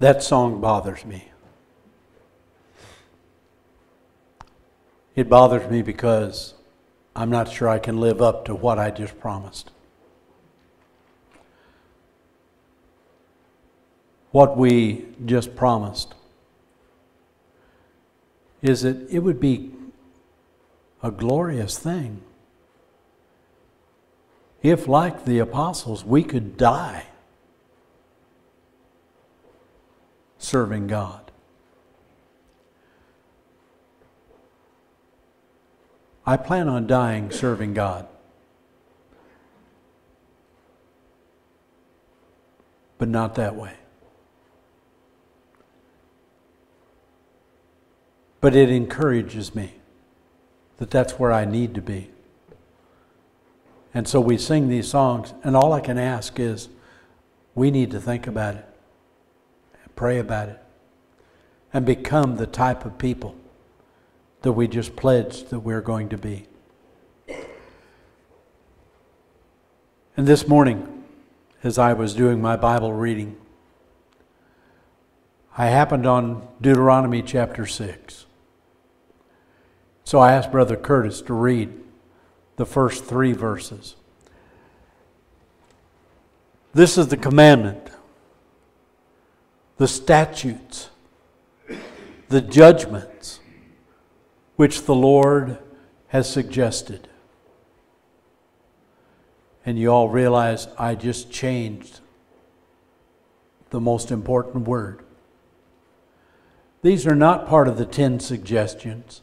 That song bothers me. It bothers me because I'm not sure I can live up to what I just promised. What we just promised is that it would be a glorious thing if, like the apostles, we could die serving God. I plan on dying serving God. But not that way. But it encourages me that that's where I need to be. And so we sing these songs, and all I can ask is we need to think about it, pray about it, and become the type of people that we just pledged that we're going to be. And this morning, as I was doing my Bible reading, I happened on Deuteronomy chapter 6. So I asked Brother Curtis to read the first three verses. This is the commandment, the statutes, the judgments which the Lord has suggested. And you all realize I just changed the most important word. These are not part of the 10 suggestions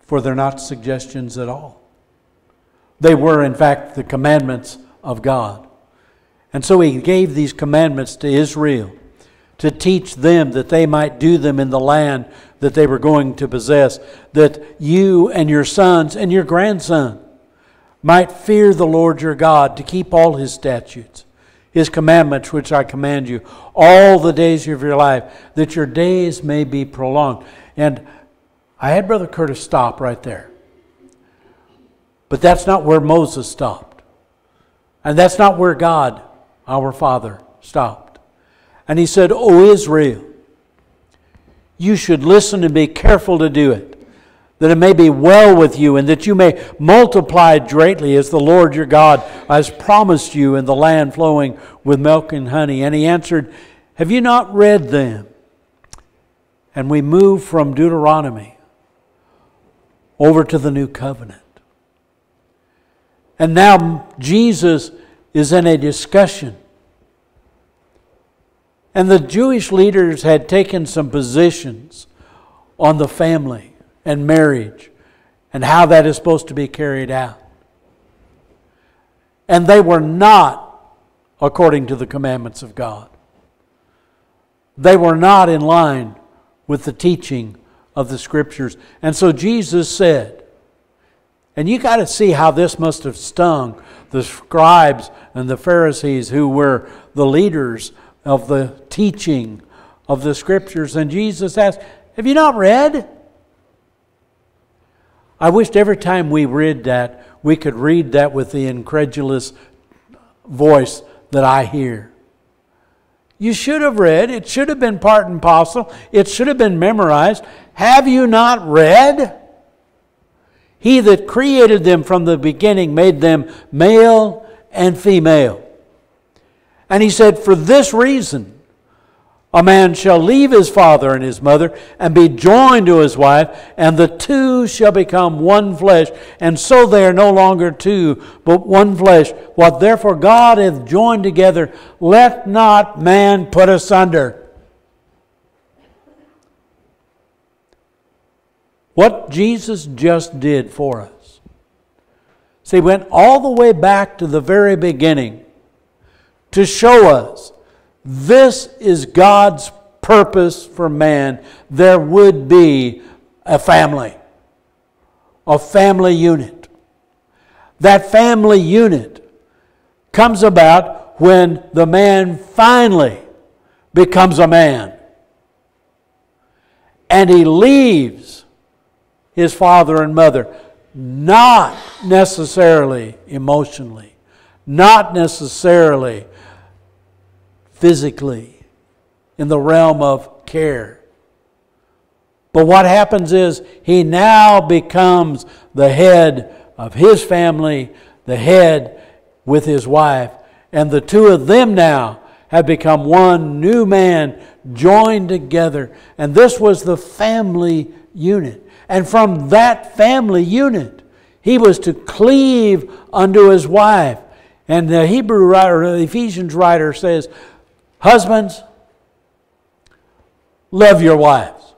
for they're not suggestions at all. They were, in fact, the commandments of God. And so he gave these commandments to Israel to teach them that they might do them in the land that they were going to possess, that you and your sons and your grandson might fear the Lord your God to keep all his statutes, his commandments, which I command you, all the days of your life, that your days may be prolonged. And I had Brother Curtis stop right there. But that's not where Moses stopped. And that's not where God, our Father, stopped. And he said, O Israel, you should listen and be careful to do it, that it may be well with you, and that you may multiply greatly as the Lord your God has promised you in the land flowing with milk and honey. And he answered, Have you not read them? And we move from Deuteronomy over to the new covenant. And now Jesus is in a discussion. And the Jewish leaders had taken some positions on the family and marriage and how that is supposed to be carried out. And they were not according to the commandments of God. They were not in line with the teaching of the scriptures. And so Jesus said, and you got to see how this must have stung the scribes and the Pharisees who were the leaders of the teaching of the scriptures. And Jesus asked, Have you not read? I wished every time we read that, we could read that with the incredulous voice that I hear. You should have read. It should have been part and parcel. It should have been memorized. Have you not read? He that created them from the beginning made them male and female. And he said, For this reason, a man shall leave his father and his mother and be joined to his wife, and the two shall become one flesh. And so they are no longer two, but one flesh. What therefore God hath joined together, let not man put asunder. What Jesus just did for us. See, went all the way back to the very beginning to show us this is God's purpose for man. There would be a family, a family unit. That family unit comes about when the man finally becomes a man. And he leaves his father and mother, not necessarily emotionally, not necessarily physically in the realm of care. But what happens is he now becomes the head of his family, the head with his wife, and the two of them now have become one new man joined together. And this was the family unit. And from that family unit, he was to cleave unto his wife. And the Hebrew writer, the Ephesians writer says, Husbands, love your wives,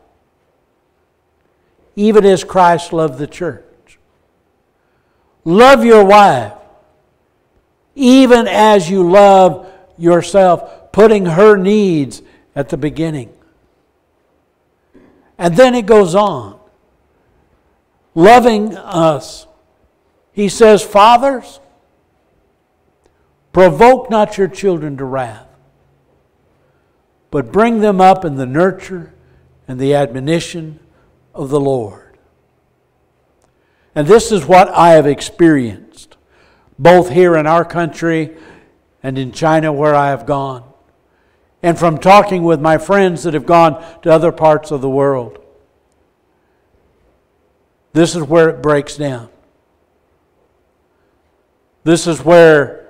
even as Christ loved the church. Love your wife, even as you love yourself, putting her needs at the beginning. And then it goes on. Loving us he says, Fathers, provoke not your children to wrath, but bring them up in the nurture and the admonition of the Lord. And this is what I have experienced, both here in our country and in China where I have gone, and from talking with my friends that have gone to other parts of the world. This is where it breaks down. This is where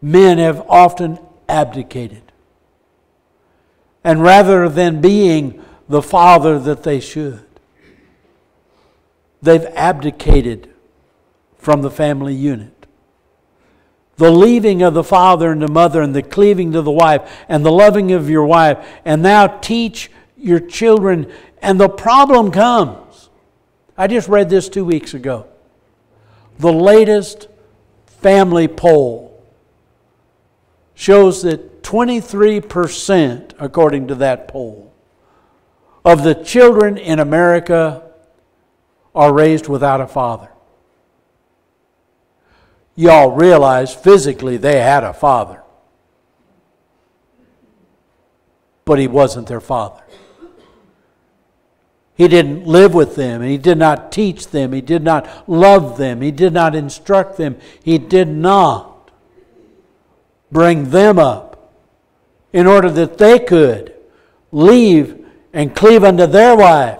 men have often abdicated. And rather than being the father that they should, they've abdicated from the family unit. The leaving of the father and the mother, and the cleaving to the wife, and the loving of your wife, and now teach your children. And the problem comes. I just read this two weeks ago. The latest family poll shows that 23%, according to that poll, of the children in America are raised without a father. Y'all realize physically they had a father, but he wasn't their father. He didn't live with them. He did not teach them. He did not love them. He did not instruct them. He did not bring them up in order that they could leave and cleave unto their wife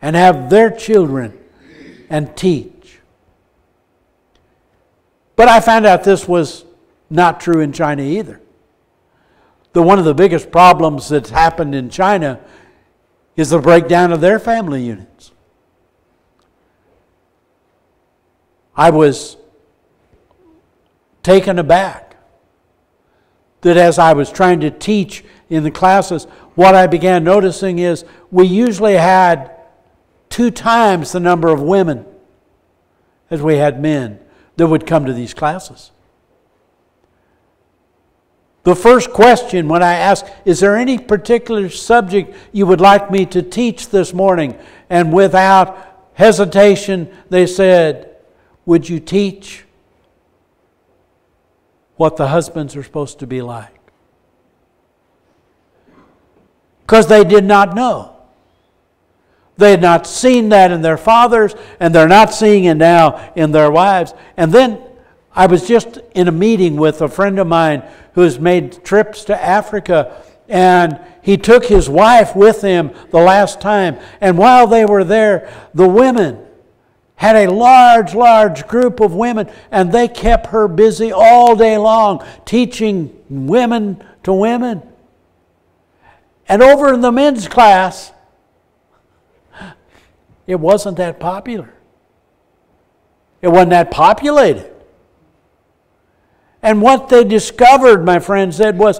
and have their children and teach. But I found out this was not true in China either. The one of the biggest problems that's happened in China is the breakdown of their family units. I was taken aback that as I was trying to teach in the classes, what I began noticing is we usually had two times the number of women as we had men that would come to these classes. The first question when I ask, Is there any particular subject you would like me to teach this morning? And without hesitation, they said, Would you teach what the husbands are supposed to be like? Because they did not know. They had not seen that in their fathers, and they're not seeing it now in their wives. And then I was just in a meeting with a friend of mine who has made trips to Africa, and he took his wife with him the last time. And while they were there, the women had a large, large group of women, and they kept her busy all day long teaching women to women. And over in the men's class, it wasn't that popular. It wasn't that populated. And what they discovered, my friend said, was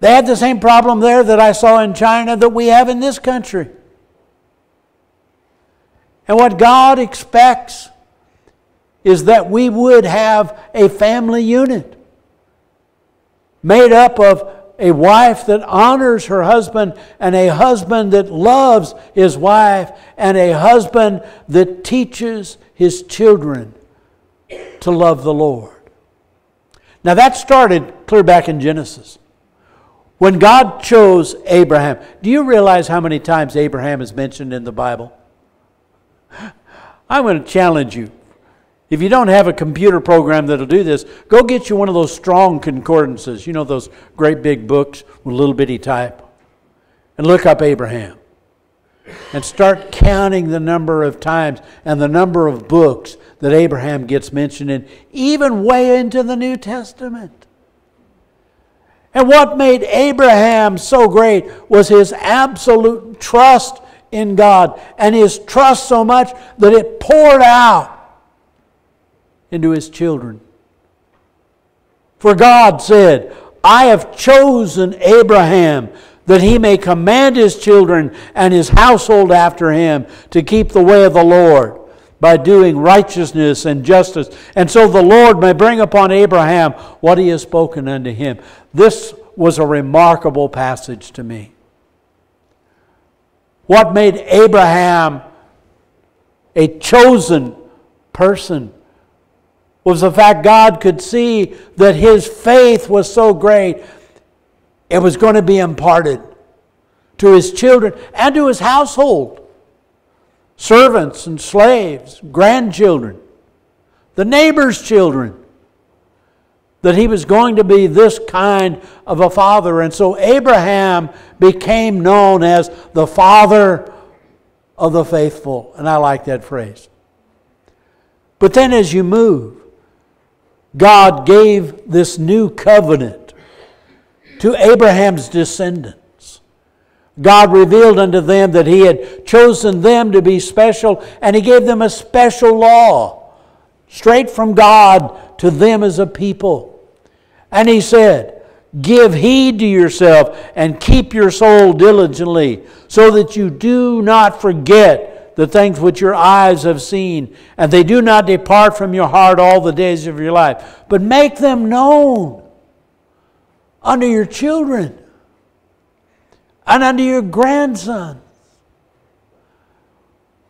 they had the same problem there that I saw in China that we have in this country. And what God expects is that we would have a family unit made up of a wife that honors her husband, and a husband that loves his wife, and a husband that teaches his children to love the Lord. Now that started clear back in Genesis. When God chose Abraham, do you realize how many times Abraham is mentioned in the Bible? I'm going to challenge you. If you don't have a computer program that'll do this, go get you one of those strong concordances. You know, those great big books with little bitty type. And look up Abraham. And start counting the number of times and the number of books that Abraham gets mentioned in, even way into the New Testament. And what made Abraham so great was his absolute trust in God and his trust so much that it poured out into his children. For God said, I have chosen Abraham that he may command his children and his household after him to keep the way of the Lord by doing righteousness and justice. And so the Lord may bring upon Abraham what he has spoken unto him. This was a remarkable passage to me. What made Abraham a chosen person was the fact God could see that his faith was so great, it was going to be imparted to his children and to his household servants and slaves, grandchildren, the neighbor's children, that he was going to be this kind of a father. And so Abraham became known as the father of the faithful. And I like that phrase. But then as you move, God gave this new covenant to Abraham's descendants. God revealed unto them that He had chosen them to be special, and He gave them a special law, straight from God to them as a people. And He said, Give heed to yourself and keep your soul diligently, so that you do not forget the things which your eyes have seen, and they do not depart from your heart all the days of your life, but make them known unto your children and unto your grandsons.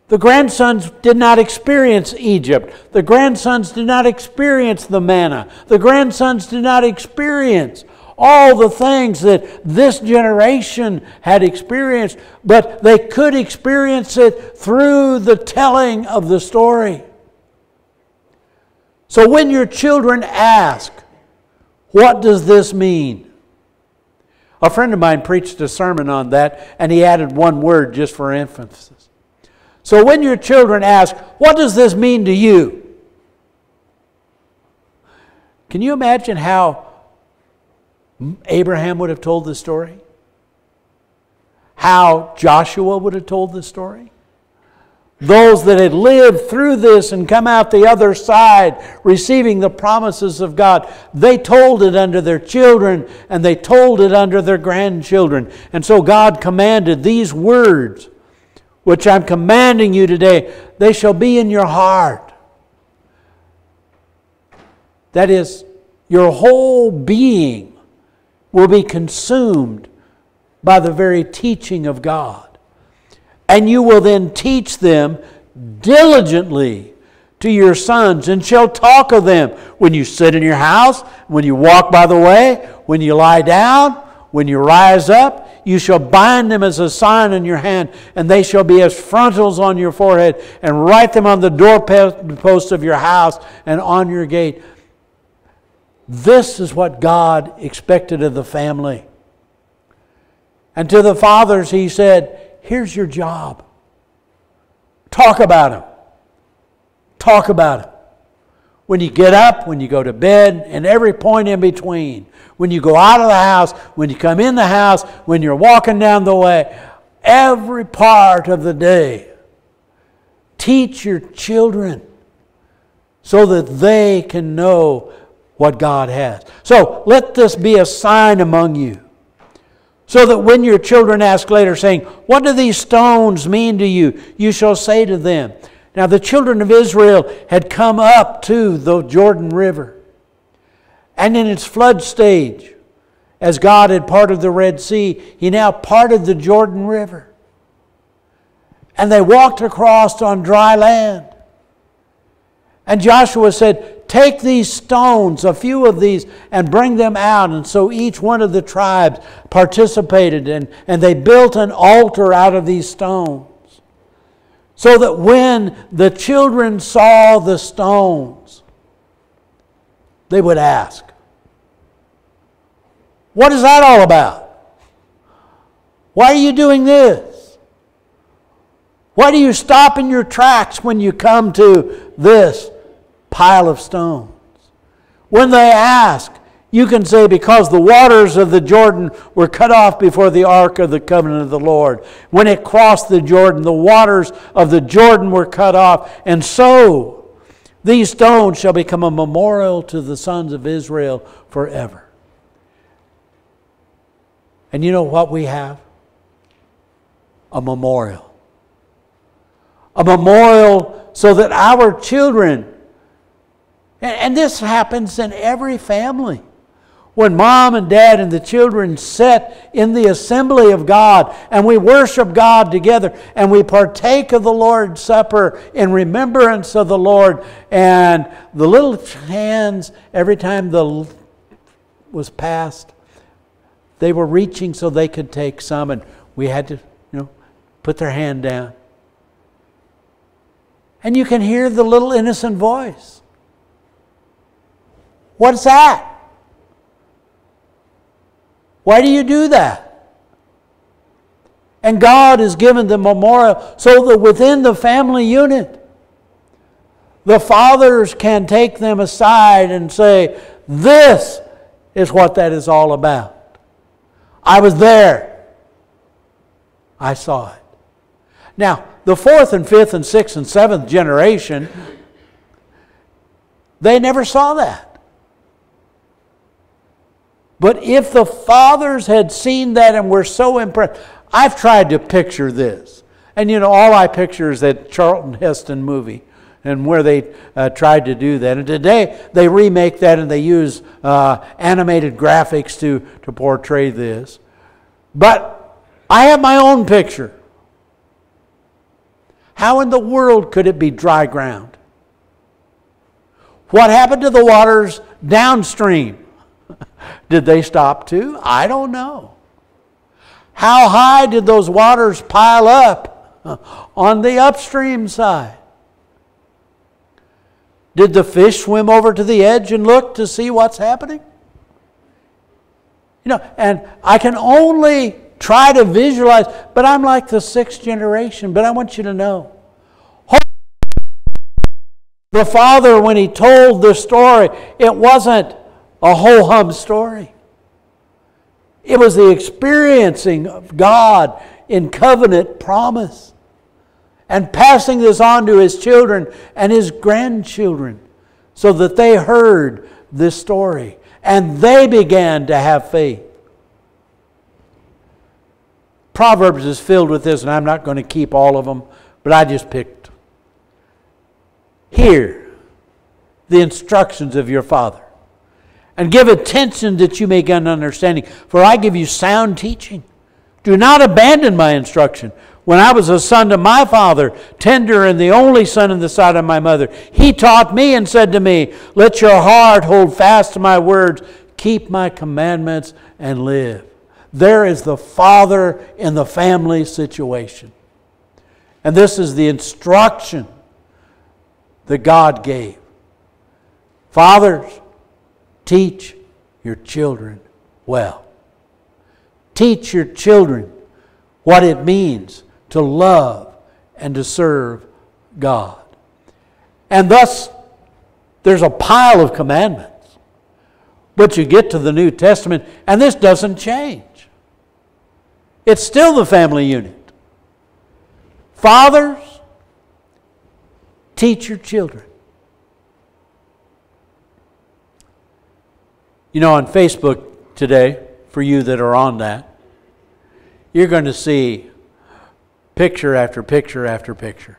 The grandsons did not experience Egypt. The grandsons did not experience the manna. The grandsons did not experience all the things that this generation had experienced, but they could experience it through the telling of the story. So when your children ask, What does this mean? A friend of mine preached a sermon on that, and he added one word just for emphasis. So when your children ask, What does this mean to you? Can you imagine how Abraham would have told the story? How Joshua would have told the story? Those that had lived through this and come out the other side receiving the promises of God, they told it unto their children and they told it unto their grandchildren. And so God commanded these words, which I'm commanding you today, they shall be in your heart. That is, your whole being will be consumed by the very teaching of God. And you will then teach them diligently to your sons and shall talk of them when you sit in your house, when you walk by the way, when you lie down, when you rise up. You shall bind them as a sign in your hand, and they shall be as frontals on your forehead, and write them on the doorpost of your house and on your gate. This is what God expected of the family. And to the fathers, he said, Here's your job. Talk about him. Talk about him. When you get up, when you go to bed, and every point in between. When you go out of the house, when you come in the house, when you're walking down the way, every part of the day. Teach your children so that they can know what God has. So let this be a sign among you. So that when your children ask later, saying, What do these stones mean to you? you shall say to them. Now, the children of Israel had come up to the Jordan River. And in its flood stage, as God had parted the Red Sea, He now parted the Jordan River. And they walked across on dry land. And Joshua said, Take these stones, a few of these, and bring them out. And so each one of the tribes participated, and, and they built an altar out of these stones. So that when the children saw the stones, they would ask, What is that all about? Why are you doing this? Why do you stop in your tracks when you come to this pile of stones? When they ask, you can say, because the waters of the Jordan were cut off before the ark of the covenant of the Lord. When it crossed the Jordan, the waters of the Jordan were cut off. And so these stones shall become a memorial to the sons of Israel forever. And you know what we have? A memorial. A memorial so that our children, and this happens in every family. When mom and dad and the children sit in the assembly of God and we worship God together and we partake of the Lord's Supper in remembrance of the Lord and the little hands every time the was passed they were reaching so they could take some and we had to you know put their hand down. And you can hear the little innocent voice what's that why do you do that? And God has given the memorial so that within the family unit, the fathers can take them aside and say, This is what that is all about. I was there. I saw it. Now, the fourth and fifth and sixth and seventh generation, they never saw that. But if the fathers had seen that and were so impressed, I've tried to picture this. And you know, all I picture is that Charlton Heston movie and where they uh, tried to do that. And today they remake that and they use uh, animated graphics to, to portray this. But I have my own picture. How in the world could it be dry ground? What happened to the waters downstream? Did they stop too? I don't know. How high did those waters pile up uh, on the upstream side? Did the fish swim over to the edge and look to see what's happening? You know, and I can only try to visualize, but I'm like the sixth generation, but I want you to know. The father, when he told the story, it wasn't a whole hum story. It was the experiencing of God in covenant promise and passing this on to his children and his grandchildren so that they heard this story and they began to have faith. Proverbs is filled with this, and I'm not going to keep all of them, but I just picked. Hear the instructions of your father and give attention that you may gain understanding. For I give you sound teaching. Do not abandon my instruction. When I was a son to my father, tender and the only son in the sight of my mother, he taught me and said to me, Let your heart hold fast to my words, keep my commandments, and live. There is the father in the family situation. And this is the instruction that God gave. Fathers, Teach your children well. Teach your children what it means to love and to serve God. And thus, there's a pile of commandments. But you get to the New Testament, and this doesn't change. It's still the family unit. Fathers, teach your children. You know, on Facebook today, for you that are on that, you're going to see picture after picture after picture.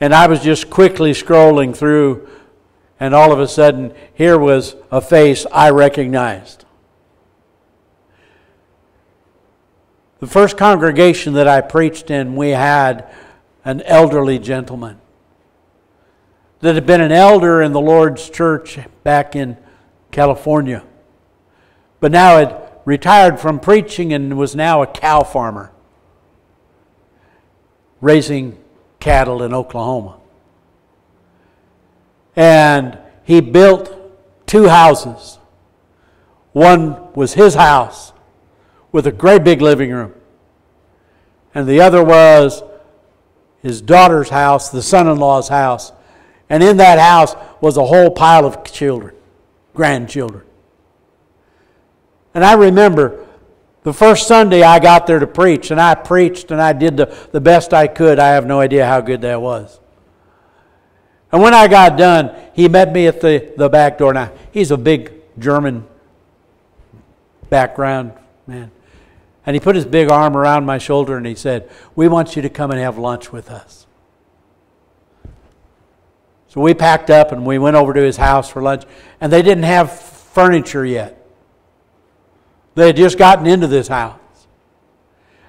And I was just quickly scrolling through, and all of a sudden, here was a face I recognized. The first congregation that I preached in, we had an elderly gentleman that had been an elder in the Lord's church back in California. But now had retired from preaching and was now a cow farmer. raising cattle in Oklahoma. And he built two houses. One was his house with a great big living room, and the other was his daughter's house, the son in law's house. And in that house was a whole pile of children, grandchildren. And I remember the first Sunday I got there to preach, and I preached and I did the, the best I could. I have no idea how good that was. And when I got done, he met me at the, the back door. Now, he's a big German background man. And he put his big arm around my shoulder and he said, We want you to come and have lunch with us. So we packed up and we went over to his house for lunch, and they didn't have furniture yet. They had just gotten into this house.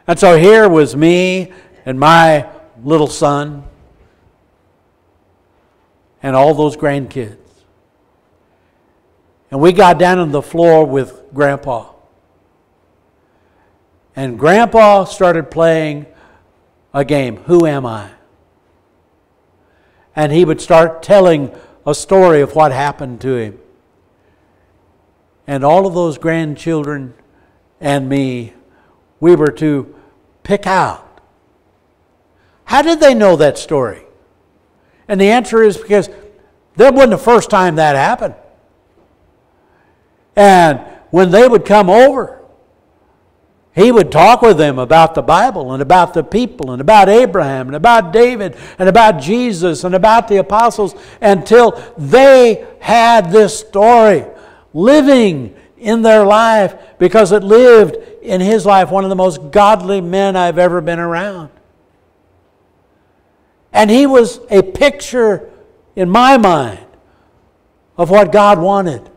And so here was me and my little son and all those grandkids. And we got down on the floor with Grandpa. And Grandpa started playing a game Who Am I? And he would start telling a story of what happened to him. And all of those grandchildren and me, we were to pick out. How did they know that story? And the answer is because that wasn't the first time that happened. And when they would come over, he would talk with them about the Bible and about the people and about Abraham and about David and about Jesus and about the apostles until they had this story living in their life because it lived in his life, one of the most godly men I've ever been around. And he was a picture in my mind of what God wanted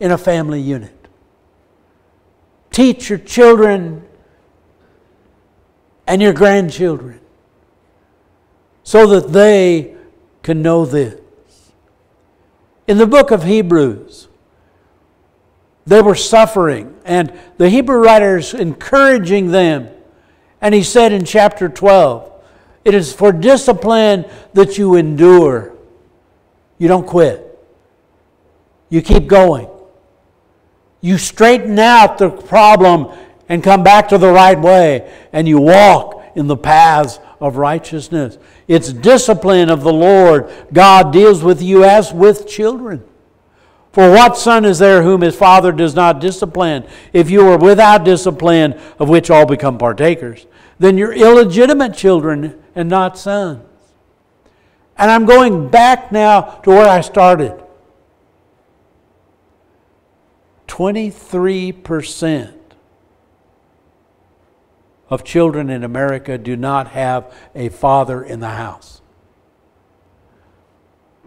in a family unit. Teach your children and your grandchildren so that they can know this. In the book of Hebrews, they were suffering, and the Hebrew writers encouraging them. And he said in chapter 12, It is for discipline that you endure. You don't quit, you keep going. You straighten out the problem and come back to the right way, and you walk in the paths of righteousness. It's discipline of the Lord. God deals with you as with children. For what son is there whom his father does not discipline? If you are without discipline, of which all become partakers, then you're illegitimate children and not sons. And I'm going back now to where I started. 23% of children in America do not have a father in the house.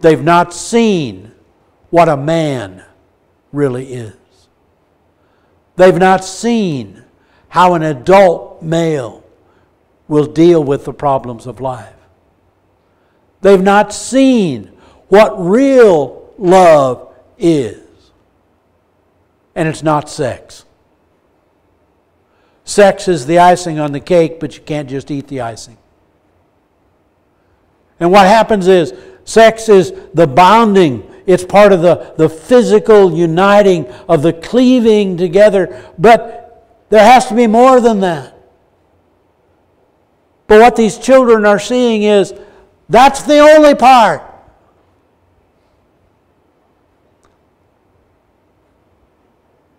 They've not seen what a man really is. They've not seen how an adult male will deal with the problems of life. They've not seen what real love is. And it's not sex. Sex is the icing on the cake, but you can't just eat the icing. And what happens is, sex is the bonding it's part of the, the physical uniting of the cleaving together. But there has to be more than that. But what these children are seeing is that's the only part.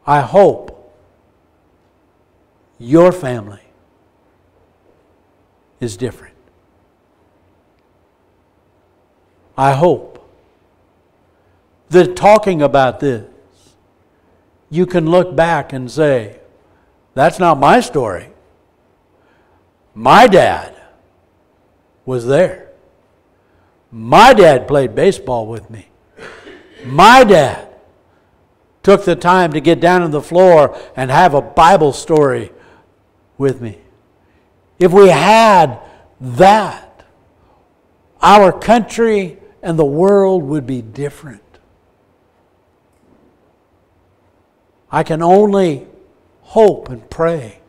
I hope your family is different. I hope that talking about this, you can look back and say, that's not my story. My dad was there. My dad played baseball with me. My dad took the time to get down on the floor and have a Bible story with me. If we had that, our country and the world would be different. I can only hope and pray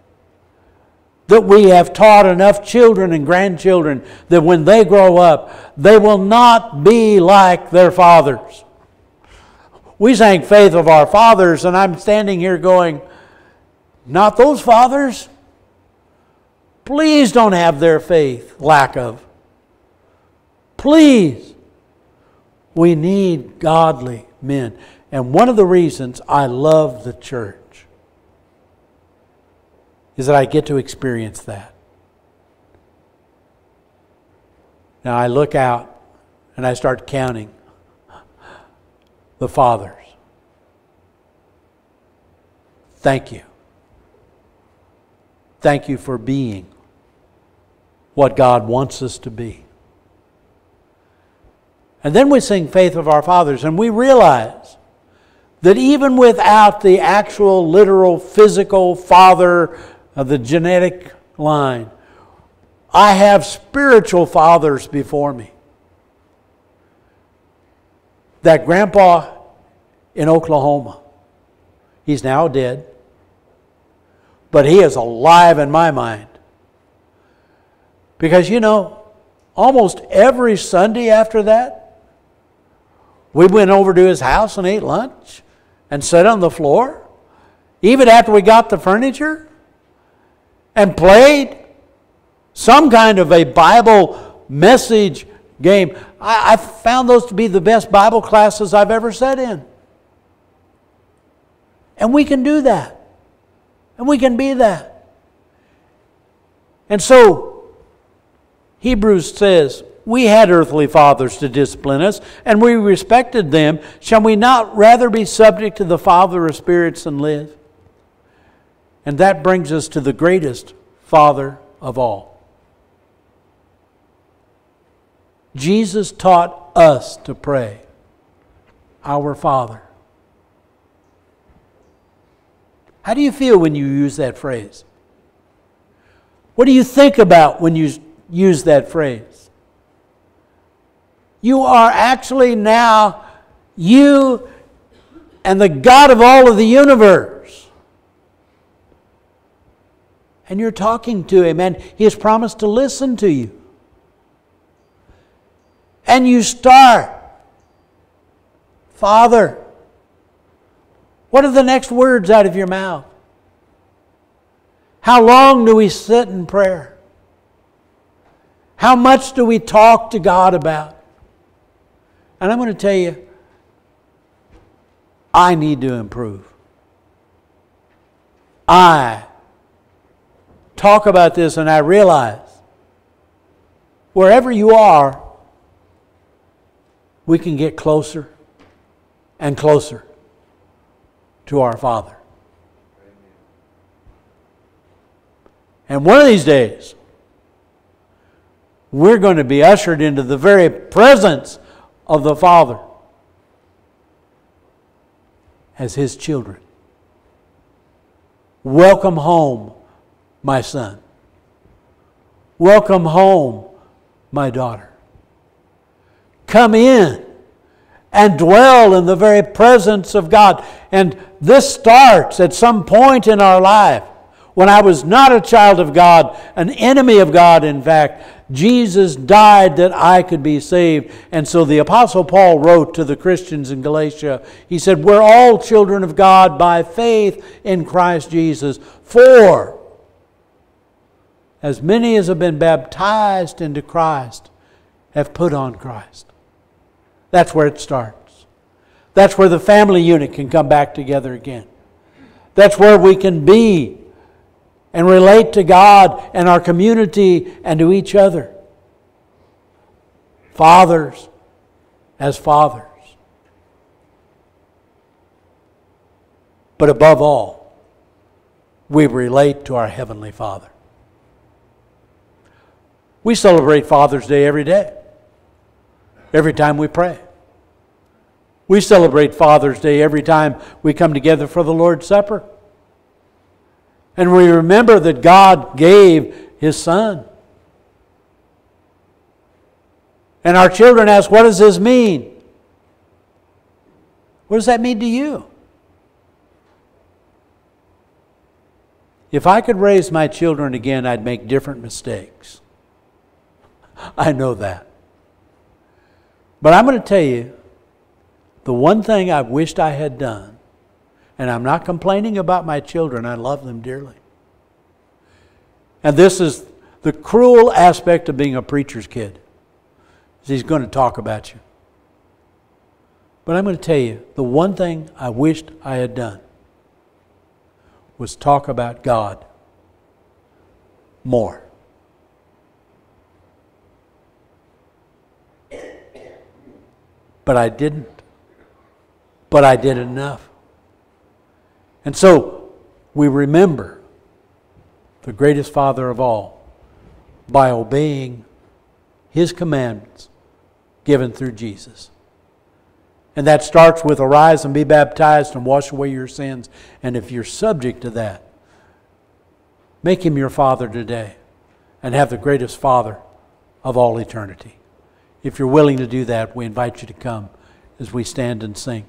that we have taught enough children and grandchildren that when they grow up, they will not be like their fathers. We sang Faith of Our Fathers, and I'm standing here going, Not those fathers. Please don't have their faith, lack of. Please. We need godly men. And one of the reasons I love the church is that I get to experience that. Now I look out and I start counting the fathers. Thank you. Thank you for being what God wants us to be. And then we sing Faith of Our Fathers, and we realize that even without the actual, literal, physical father of the genetic line. I have spiritual fathers before me. That grandpa in Oklahoma, he's now dead, but he is alive in my mind. Because, you know, almost every Sunday after that, we went over to his house and ate lunch and sat on the floor. Even after we got the furniture, and played some kind of a Bible message game. I, I found those to be the best Bible classes I've ever sat in. And we can do that. And we can be that. And so, Hebrews says, We had earthly fathers to discipline us, and we respected them. Shall we not rather be subject to the Father of spirits and live? And that brings us to the greatest Father of all. Jesus taught us to pray, Our Father. How do you feel when you use that phrase? What do you think about when you use that phrase? You are actually now you and the God of all of the universe and you're talking to him, and he has promised to listen to you. And you start, Father, what are the next words out of your mouth? How long do we sit in prayer? How much do we talk to God about? And I'm going to tell you, I need to improve. I talk about this and I realize wherever you are, we can get closer and closer to our Father. And one of these days, we're going to be ushered into the very presence of the Father as His children. Welcome home my son. Welcome home, my daughter. Come in and dwell in the very presence of God. And this starts at some point in our life. When I was not a child of God, an enemy of God, in fact, Jesus died that I could be saved. And so the Apostle Paul wrote to the Christians in Galatia, he said, We're all children of God by faith in Christ Jesus. For as many as have been baptized into Christ have put on Christ. That's where it starts. That's where the family unit can come back together again. That's where we can be and relate to God and our community and to each other. Fathers as fathers. But above all, we relate to our Heavenly Father. We celebrate Father's Day every day, every time we pray. We celebrate Father's Day every time we come together for the Lord's Supper. And we remember that God gave His Son. And our children ask, What does this mean? What does that mean to you? If I could raise my children again, I'd make different mistakes. I know that. But I'm going to tell you the one thing I wished I had done, and I'm not complaining about my children, I love them dearly. And this is the cruel aspect of being a preacher's kid. He's going to talk about you. But I'm going to tell you the one thing I wished I had done was talk about God more. But I didn't. But I did enough. And so we remember the greatest Father of all by obeying His commandments given through Jesus. And that starts with arise and be baptized and wash away your sins. And if you're subject to that, make him your father today and have the greatest father of all eternity. If you're willing to do that, we invite you to come as we stand and sing.